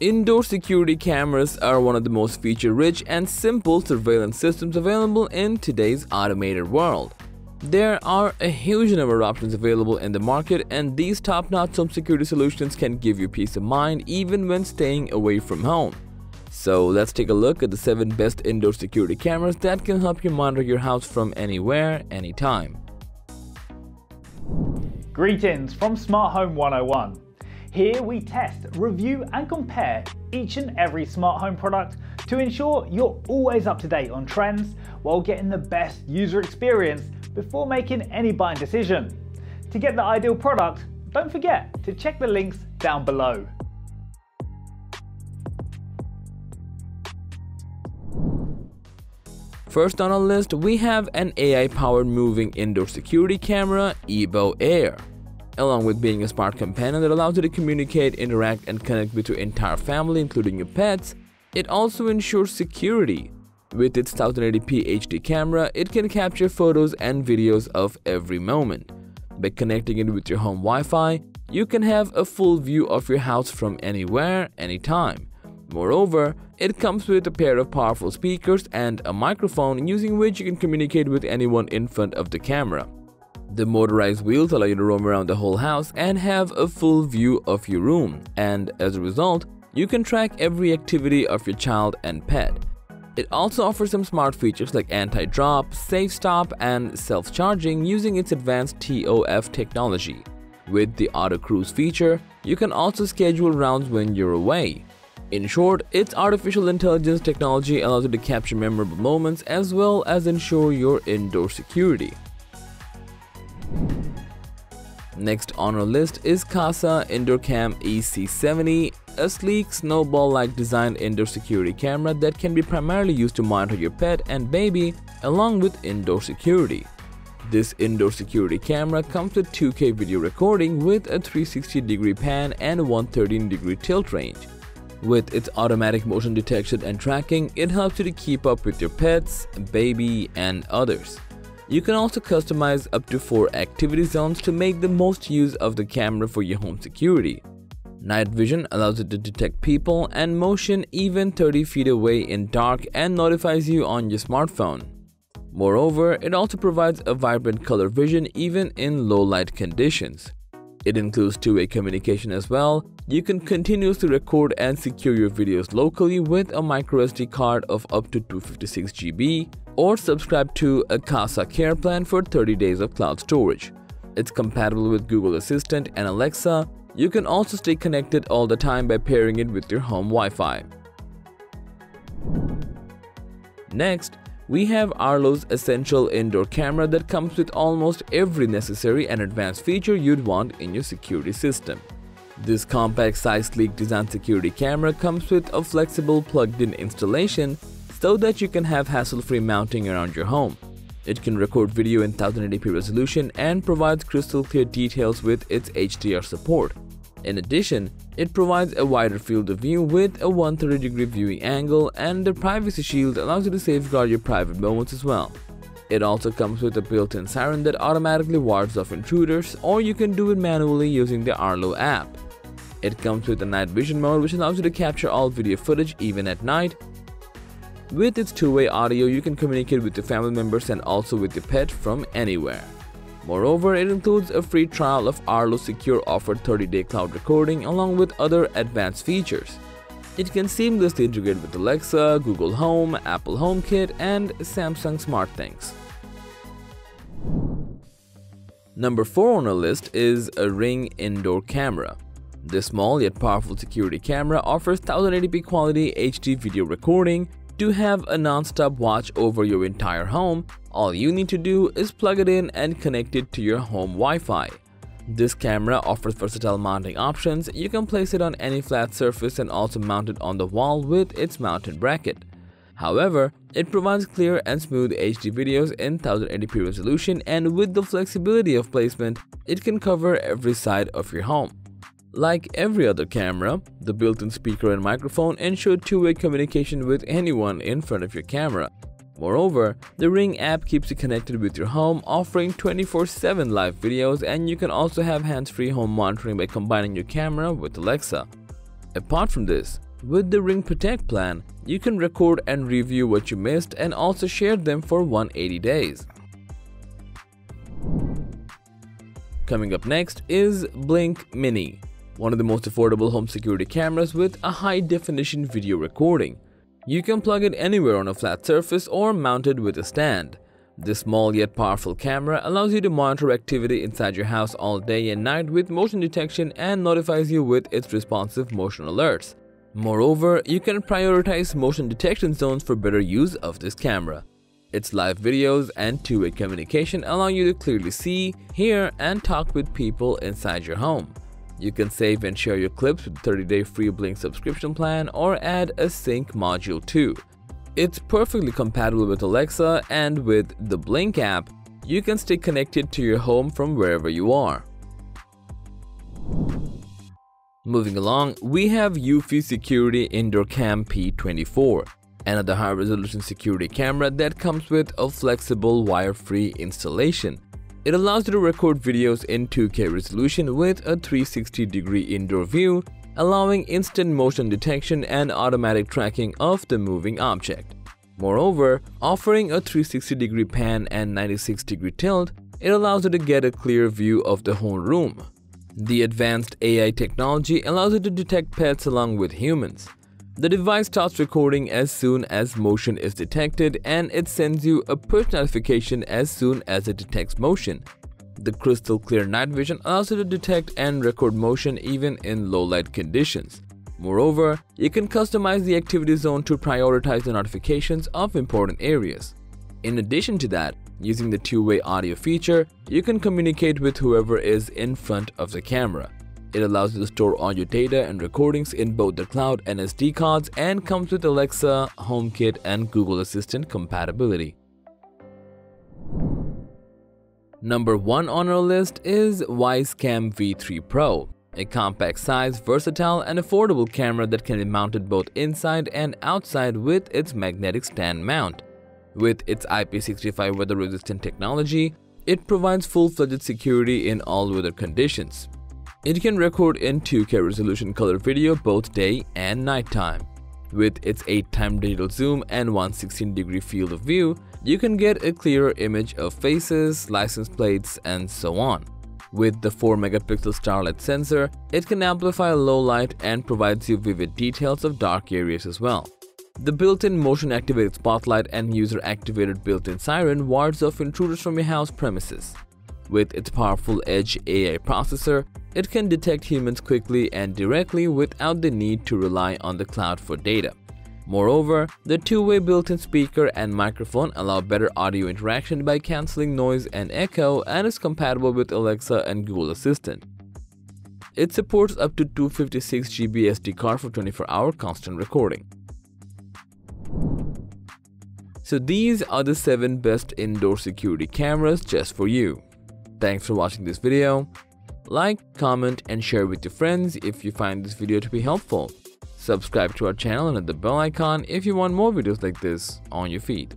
Indoor security cameras are one of the most feature-rich and simple surveillance systems available in today's automated world. There are a huge number of options available in the market and these top-notch home security solutions can give you peace of mind even when staying away from home. So let's take a look at the 7 best indoor security cameras that can help you monitor your house from anywhere, anytime. Greetings from Smart Home 101. Here we test, review and compare each and every smart home product to ensure you're always up to date on trends while getting the best user experience before making any buying decision. To get the ideal product, don't forget to check the links down below. First on our list, we have an AI-powered moving indoor security camera, EBO Air. Along with being a smart companion that allows you to communicate, interact, and connect with your entire family, including your pets, it also ensures security with its 1080p HD camera, it can capture photos and videos of every moment. By connecting it with your home Wi-Fi, you can have a full view of your house from anywhere, anytime. Moreover, it comes with a pair of powerful speakers and a microphone using which you can communicate with anyone in front of the camera. The motorized wheels allow you to roam around the whole house and have a full view of your room, and as a result, you can track every activity of your child and pet. It also offers some smart features like anti-drop, safe stop, and self-charging using its advanced TOF technology. With the auto cruise feature, you can also schedule rounds when you're away. In short, its artificial intelligence technology allows you to capture memorable moments as well as ensure your indoor security. Next on our list is Kasa IndoorCam EC70, a sleek snowball-like designed indoor security camera that can be primarily used to monitor your pet and baby along with indoor security. This indoor security camera comes with 2K video recording with a 360 degree pan and 113 degree tilt range. With its automatic motion detection and tracking, it helps you to keep up with your pets, baby, and others. You can also customize up to 4 activity zones to make the most use of the camera for your home security. Night vision allows it to detect people and motion even 30 feet away in dark and notifies you on your smartphone. Moreover, it also provides a vibrant color vision even in low light conditions. It includes two-way communication as well. You can continuously record and secure your videos locally with a microSD card of up to 256 GB or subscribe to a Kasa Care plan for 30 days of cloud storage. It's compatible with Google Assistant and Alexa. You can also stay connected all the time by pairing it with your home Wi-Fi. Next, we have Arlo's essential indoor camera that comes with almost every necessary and advanced feature you'd want in your security system. This compact size sleek design security camera comes with a flexible plugged-in installation so that you can have hassle-free mounting around your home. It can record video in 1080p resolution and provides crystal clear details with its HDR support. In addition, it provides a wider field of view with a 130 degree viewing angle and the privacy shield allows you to safeguard your private moments as well. It also comes with a built-in siren that automatically wards off intruders or you can do it manually using the Arlo app. It comes with a night vision mode which allows you to capture all video footage even at night with its two-way audio, you can communicate with your family members and also with your pet from anywhere. Moreover, it includes a free trial of Arlo Secure offered 30-day cloud recording along with other advanced features. It can seamlessly integrate with Alexa, Google Home, Apple HomeKit, and Samsung SmartThings. Number 4 on our list is a Ring Indoor Camera. This small yet powerful security camera offers 1080p quality HD video recording, to have a non-stop watch over your entire home, all you need to do is plug it in and connect it to your home Wi-Fi. This camera offers versatile mounting options, you can place it on any flat surface and also mount it on the wall with its mounted bracket. However, it provides clear and smooth HD videos in 1080p resolution and with the flexibility of placement, it can cover every side of your home. Like every other camera, the built-in speaker and microphone ensure two-way communication with anyone in front of your camera. Moreover, the Ring app keeps you connected with your home, offering 24-7 live videos and you can also have hands-free home monitoring by combining your camera with Alexa. Apart from this, With the Ring Protect plan, you can record and review what you missed and also share them for 180 days. Coming up next is Blink Mini, one of the most affordable home security cameras with a high definition video recording. You can plug it anywhere on a flat surface or mount it with a stand. This small yet powerful camera allows you to monitor activity inside your house all day and night with motion detection and notifies you with its responsive motion alerts. Moreover, you can prioritize motion detection zones for better use of this camera. Its live videos and two-way communication allow you to clearly see, hear, and talk with people inside your home. You can save and share your clips with 30-day free Blink subscription plan or add a sync module too. It's perfectly compatible with Alexa and with the Blink app, you can stay connected to your home from wherever you are. Moving along, we have Eufy Security Indoor Cam P24, another high-resolution security camera that comes with a flexible wire-free installation. It allows you to record videos in 2K resolution with a 360-degree indoor view allowing instant motion detection and automatic tracking of the moving object. Moreover, offering a 360 degree pan and 96 degree tilt, it allows you to get a clear view of the whole room. The advanced AI technology allows you to detect pets along with humans. The device starts recording as soon as motion is detected and it sends you a push notification as soon as it detects motion, the crystal clear night vision allows you to detect and record motion even in low light conditions. Moreover, you can customize the activity zone to prioritize the notifications of important areas. In addition to that, using the two-way audio feature, you can communicate with whoever is in front of the camera. It allows you to store all your data and recordings in both the cloud and SD cards and comes with Alexa, HomeKit, and Google Assistant compatibility. Number 1 on our list is Wyze Cam V3 Pro, a compact size, versatile and affordable camera that can be mounted both inside and outside with its magnetic stand mount. With its IP65 weather-resistant technology, it provides full-fledged security in all weather conditions. It can record in 2K resolution color video both day and nighttime. With its 8-time digital zoom and 116 degree field of view, you can get a clearer image of faces, license plates, and so on. With the 4 megapixel starlight sensor, it can amplify low light and provides you vivid details of dark areas as well. The built-in motion-activated spotlight and user-activated built-in siren wards off intruders from your house premises. With its powerful Edge AI processor, it can detect humans quickly and directly without the need to rely on the cloud for data. Moreover, the two-way built-in speaker and microphone allow better audio interaction by cancelling noise and echo and is compatible with Alexa and Google Assistant. It supports up to 256GB SD card for 24-hour constant recording. So these are the 7 best indoor security cameras just for you. Thanks for watching this video. Like, comment and share with your friends if you find this video to be helpful. Subscribe to our channel and hit the bell icon if you want more videos like this on your feed.